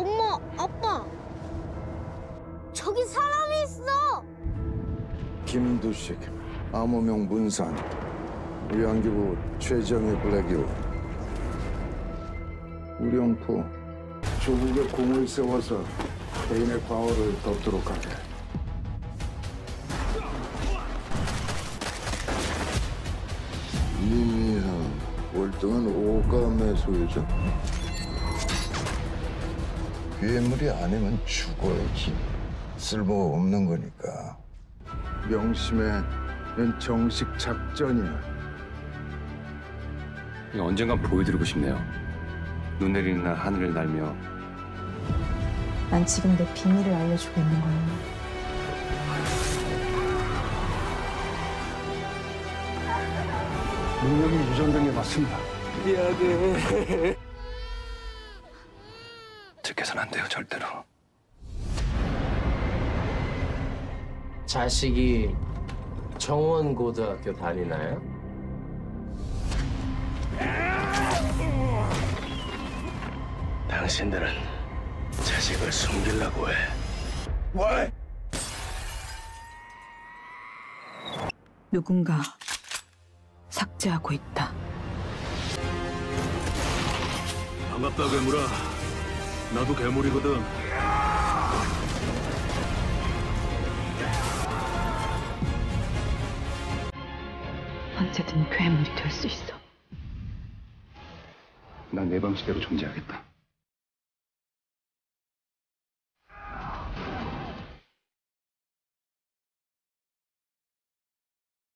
엄마, 아빠. 저기 사람이 있어. 김두식, 암호명 문산, 위안기부 최정의 블랙이오, 우령포, 조국의 공을 세워서 개인의 과오를 덮도록 하게. 이미한 월등한 오감의 소유자. 괴물이 아니면 죽어야지. 쓸모 없는 거니까. 명심해. 넌 정식 작전이야. 언젠간 보여드리고 싶네요. 눈 내리는 날 하늘을 날며 난 지금 내 비밀을 알려주고 있는 거야. 능력이 유전된 게 맞습니다. 듣게선 안 돼요 절대로. 자식이 정원고등학교 다니나요? 당신들은 자식을 숨기려고 해. 누군가 삭제하고 있다. 반갑다 괴물아 나도 괴물이거든 언제든 괴물이 될 수 있어. 난 내 방식대로 존재하겠다.